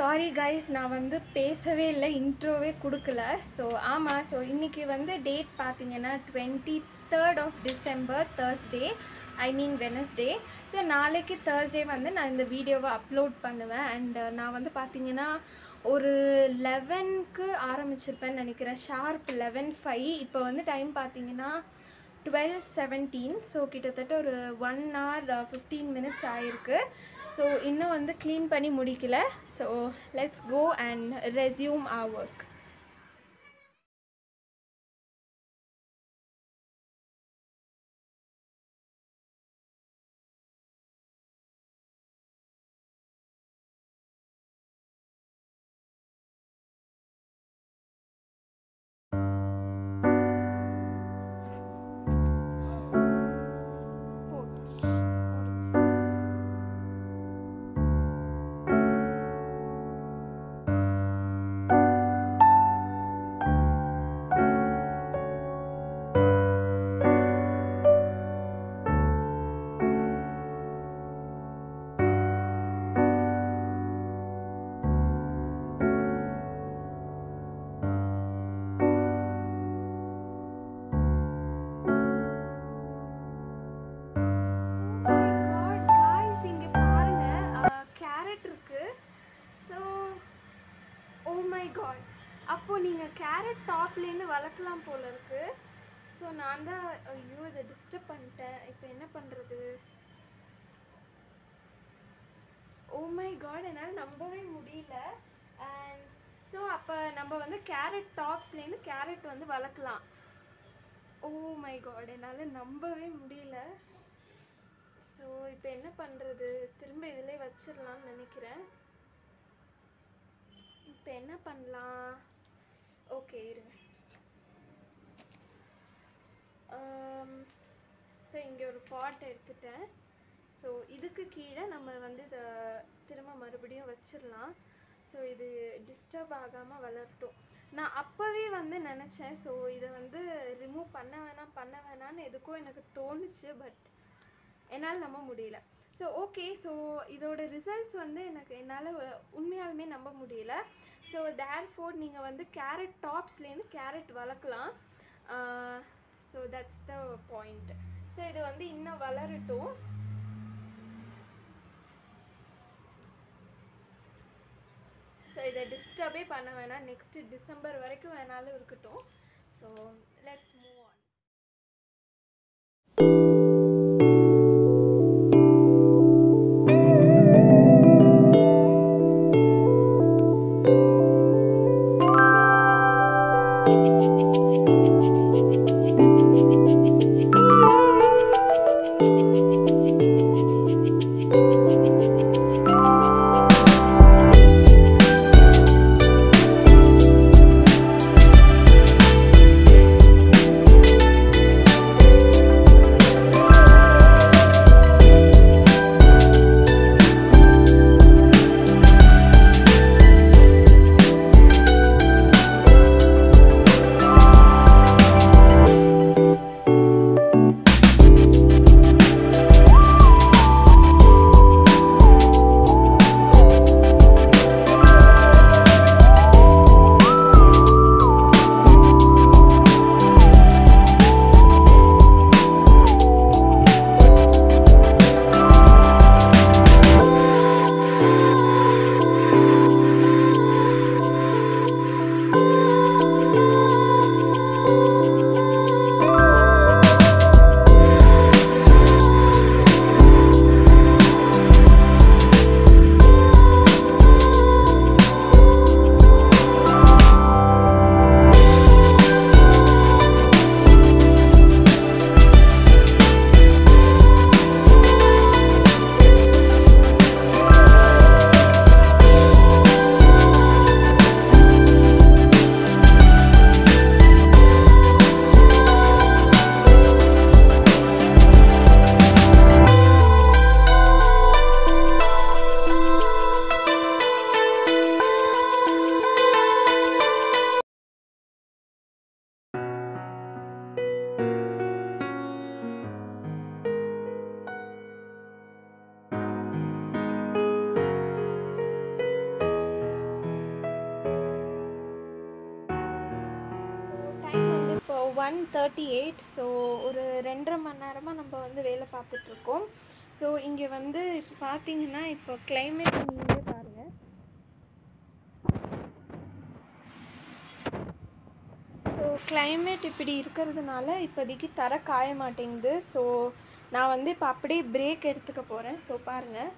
Sorry guys நான் வந்து பேசவே இல்லை இன்ட்ரோவே கொடுக்கல. ஸோ ஆமாம் ஸோ இன்றைக்கி வந்து டேட் பார்த்தீங்கன்னா twenty third of December Thursday I mean Wednesday so நாளைக்கு தேர்ஸ்டே வந்து நான் இந்த வீடியோவை அப்லோட் பண்ணுவேன். அண்ட் uh, நான் வந்து பார்த்தீங்கன்னா ஒரு லெவனுக்கு ஆரம்பிச்சிருப்பேன்னு நினைக்கிறேன். ஷார்ப் லெவன் ஃபைவ் இப்போ வந்து டைம் பார்த்தீங்கன்னா டுவெல் செவன்டீன் ஸோ கிட்டத்தட்ட ஒரு ஒன் ஹவர் ஃபிஃப்டீன் மினிட்ஸ் ஆயிருக்கு. ஸோ இன்னும் வந்து க்ளீன் பண்ணி முடிக்கல. So let's go and resume our work நின்று வளர்க்கலாம் போல இருக்கு. ஸோ நான் தான் ஐயோ இதை டிஸ்டர்ப் பண்ணிட்டேன். இப்போ என்ன பண்ணுறது ஓ oh மை காட் என்னால் நம்பவே முடியல. அண்ட் ஸோ அப்போ நம்ம வந்து கேரட் டாப்ஸ்லேருந்து கேரட் வந்து வளர்க்கலாம். Oh ஓ மை காட் என்னால் நம்பவே முடியல. ஸோ இப்போ என்ன பண்ணுறது திரும்ப இதிலே வச்சிடலாம்னு நினைக்கிறேன். இப்போ என்ன பண்ணலாம்? ஓகே இருங்க. Um, ஸோ இங்கே ஒரு பாட் எடுத்துட்டேன். ஸோ இதுக்கு கீழே நம்ம வந்து இதை திரும்ப மறுபடியும் வச்சிடலாம். ஸோ இது டிஸ்டர்ப் ஆகாமல் வளரட்டும். நான் அப்போவே வந்து நினச்சேன் ஸோ இதை வந்து ரிமூவ் பண்ண வேணாம் பண்ண வேணாம்னு எதுக்கும் எனக்கு தோணுச்சு பட் என்னால் நம்ப முடியல. ஸோ ஓகே ஸோ இதோட ரிசல்ட்ஸ் வந்து எனக்கு என்னால் உண்மையாலுமே நம்ப முடியல. ஸோ தேர் ஃபோர் நீங்கள் வந்து கேரட் டாப்ஸ்லேருந்து கேரட் வளர்க்கலாம். Uh, so that's the point so இது வந்து இன்னும் வளரட்டும். ஸோ இதை டிஸ்டர்பே பண்ண வேணாம். நெக்ஸ்ட் டிசம்பர் வரைக்கும் வேணாலும் இருக்கட்டும். So let's move thirty eight so ஒரு ரெண்டரை மணி நேரமாக நம்ம வந்து வேலை பார்த்துட்ருக்கோம். ஸோ இங்கே வந்து இப்போ பார்த்தீங்கன்னா இப்போ கிளைமேட் நீங்களே பாருங்கள் ஸோ கிளைமேட் இப்படி இருக்கிறதுனால இப்போதைக்கு தர காய மாட்டேங்குது ஸோ நான் வந்து இப்போ அப்படியே பிரேக் எடுத்துக்க போகிறேன் ஸோ பாருங்கள்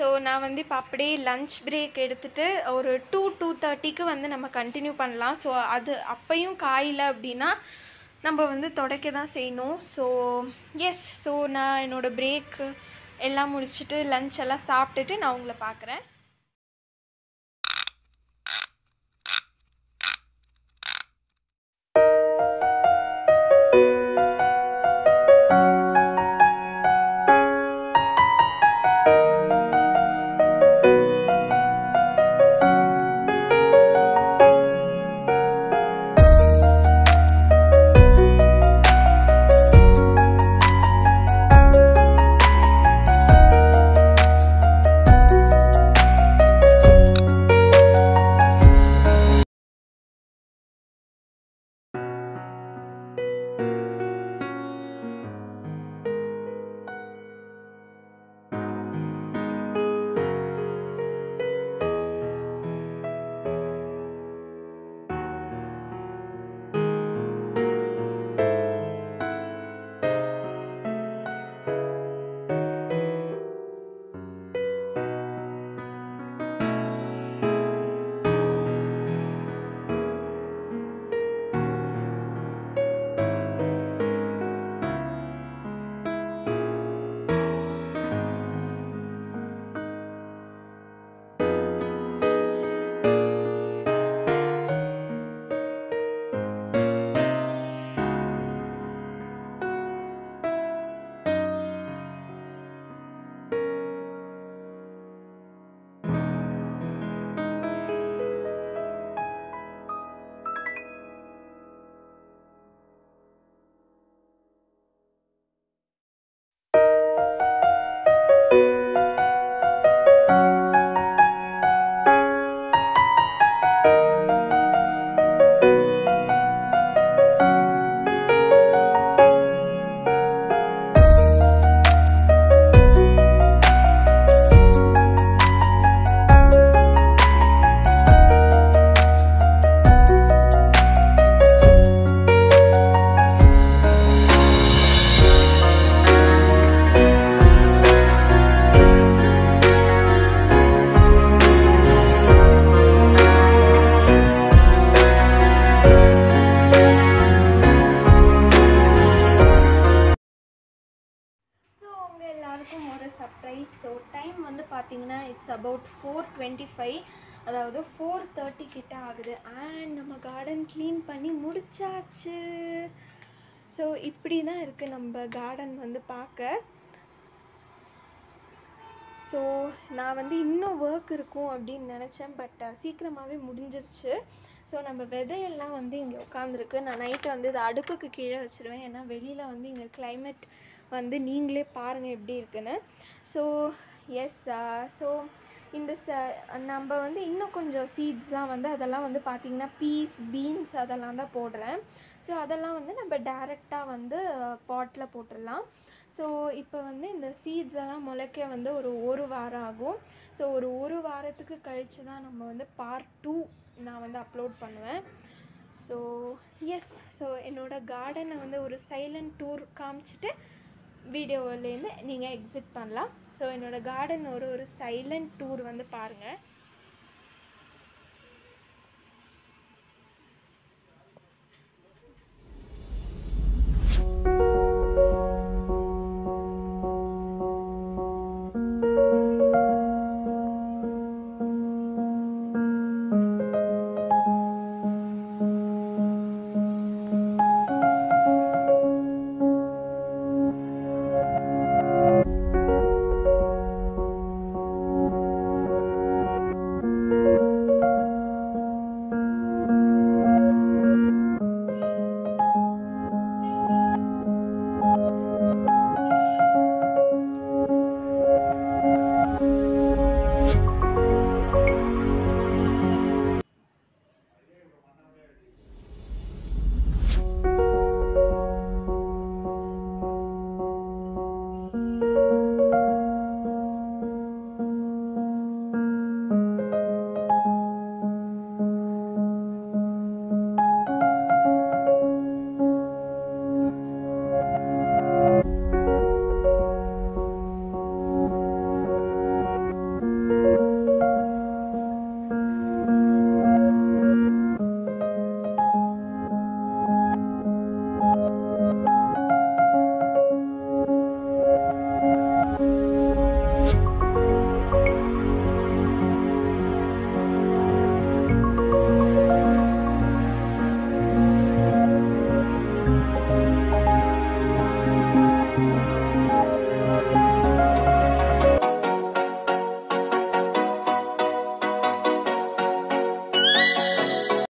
ஸோ நான் வந்து இப்போ அப்படியே லஞ்ச் பிரேக் எடுத்துட்டு ஒரு டூ டூ தேர்ட்டிக்கு வந்து நம்ம கண்டினியூ பண்ணலாம். ஸோ அது அப்பையும் காயல அப்படின்னா நம்ம வந்து துடைக்க தான் செய்யணும். ஸோ எஸ் ஸோ நான் என்னோடய பிரேக்கு எல்லாம் முடிச்சுட்டு லஞ்ச் எல்லாம் சாப்பிட்டுட்டு நான் உங்களை பார்க்குறேன். அபவுட் ஃபோர் டுவெண்ட்டி ஃபைவ் அதாவது ஃபோர் தேர்ட்டி கிட்ட ஆகுது. அண்ட் நம்ம கார்டன் க்ளீன் பண்ணி முடிச்சாச்சு. ஸோ இப்படி தான் இருக்குது நம்ம கார்டன் வந்து பார்க்க. ஸோ நான் வந்து இன்னும் ஒர்க் இருக்கும் அப்படின்னு நினச்சேன் பட் சீக்கிரமாகவே முடிஞ்சிருச்சு. ஸோ நம்ம விதையெல்லாம் வந்து இங்கே உட்காந்துருக்கு நான் நைட்டு வந்து இதை அடுப்புக்கு கீழே வச்சுருவேன். ஏன்னா வெளியில் வந்து இங்கே கிளைமேட் வந்து நீங்களே பாருங்கள் எப்படி இருக்குன்னு. ஸோ எஸ் ஸோ இந்த ச நம்ம வந்து இன்னும் கொஞ்சம் சீட்ஸ்லாம் வந்து அதெல்லாம் வந்து பார்த்திங்கன்னா பீஸ் பீன்ஸ் அதெல்லாம் தான் போடுறேன். ஸோ அதெல்லாம் வந்து நம்ம டேரெக்டாக வந்து பாட்டில் போட்டுடலாம். ஸோ இப்போ வந்து இந்த சீட்ஸ் எல்லாம் முளைக்க வந்து ஒரு ஒரு வாரம் ஆகும். ஸோ ஒரு ஒரு வாரத்துக்கு கழித்து தான் நம்ம வந்து பார்ட் டூ நான் வந்து அப்லோட் பண்ணுவேன். ஸோ எஸ் ஸோ என்னோடய கார்டனை வந்து ஒரு சைலண்ட் டூர் காமிச்சிட்டு வீடியோவிலேருந்து நீங்கள் எக்ஸிட் பண்ணலாம். ஸோ என்னோடய கார்டன் ஒரு ஒரு சைலண்ட் டூர் வந்து பாருங்கள்